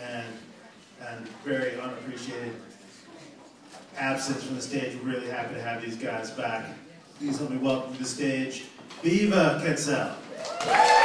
and, and very unappreciated absence from the stage. We're really happy to have these guys back. Please help me welcome to the stage Viva Quetzal.